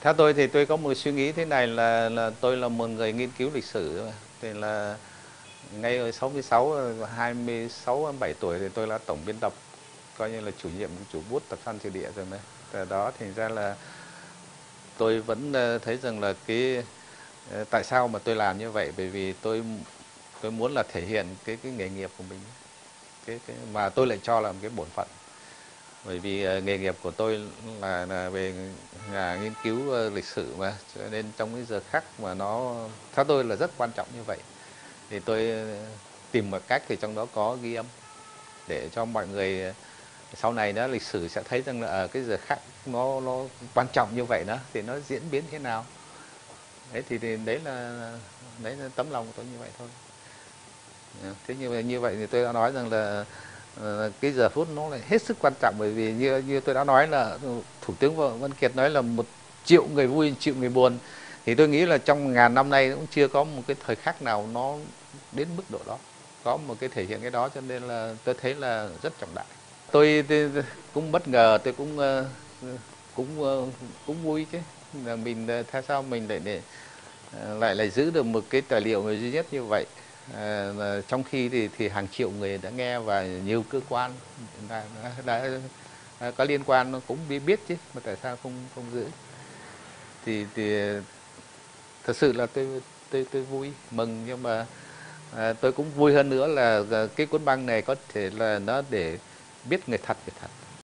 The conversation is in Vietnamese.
theo tôi thì tôi có một suy nghĩ thế này là là tôi là một người nghiên cứu lịch sử thì là ngay ở 66 26 27 tuổi thì tôi là tổng biên tập coi như là chủ nhiệm chủ bút tập san triều địa rồi mà. Từ đó thì ra là tôi vẫn ờ, thấy rằng là cái ờ, tại sao mà tôi làm như vậy? Bởi vì tôi tôi muốn là thể hiện cái cái nghề nghiệp của mình. Cái, cái mà tôi lại cho là một cái bổn phận. Bởi vì uh, nghề nghiệp của tôi là, là về nhà nghiên cứu ờ, lịch sử mà. Cho nên trong cái giờ khắc mà nó theo tôi là rất quan trọng như vậy. Thì tôi ờ, tìm một cách thì trong đó có ghi âm để cho mọi người ờ, sau này đó lịch sử sẽ thấy rằng là ở cái giờ khắc nó nó quan trọng như vậy đó thì nó diễn biến thế nào. Đấy thì, thì đấy là đấy là tấm lòng của tôi như vậy thôi. Thế như vậy như vậy thì tôi đã nói rằng là Ờ, cái giờ phút nó lại hết sức quan trọng bởi vì như như tôi đã nói là thủ tướng Văn Kiệt nói là một triệu người vui triệu người buồn. Thì tôi nghĩ là trong ngàn năm nay cũng chưa có một cái thời khắc nào nó đến mức độ đó. Có một cái thể hiện cái đó cho nên là tôi thấy là rất trọng đại. Tôi, tôi cũng bất ngờ tôi cũng ờ, cũng ờ, cũng vui chứ. Là mình theo sao mình lại để lại lại giữ được một cái tài liệu duy nhất như vậy? Ờ, ờ, trong khi thì thì hàng triệu người đã nghe và nhiều cơ quan đã, đã, đã có liên quan nó cũng biết biết chứ mà tại sao không không giữ? Thì thì thật sự là tôi tôi tôi vui mừng nhưng mà à, tôi cũng vui hơn nữa là cái cuốn băng này có thể là nó để biết người thật người thật.